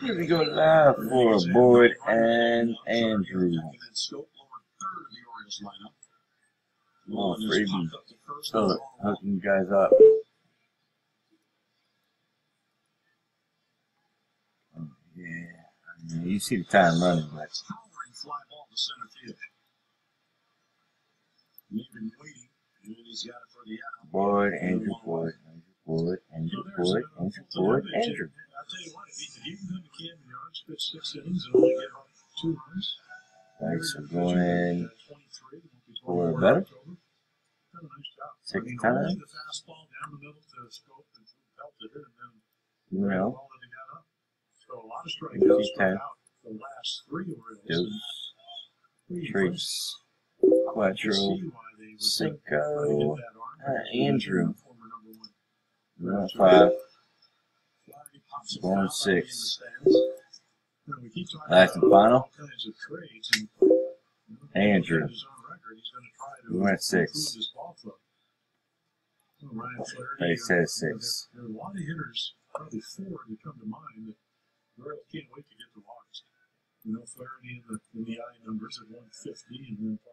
Here we go live for Boyd and Andrew. Come on. Still hooking you guys up. Oh, yeah. I mean, you see the time running, but. Boyd, Andrew, Boyd, Andrew, Boyd, Andrew, Boyd, Boyd, Andrew. I'll tell you what, if could even go to Camden Yards, pitch six innings, and only get two runs. Thanks for going 23, won't for 24 in better. October. Done a nice job. Second I mean, time. holding the fastball down the middle to scope and pelted it, and then You know, ball that he got up. So a lot of Fifty ten. out the last three Orioles. dose, trace, quattro, see why they would try to hit cinco, uh, Andrew. Number one. Six. Last and final. Andrew. We went six. They said six. There, there are a lot of hitters, probably four come to mind can't wait to get to. You know, Flaherty in the, in the I numbers at 150 and then Parmalee at 130.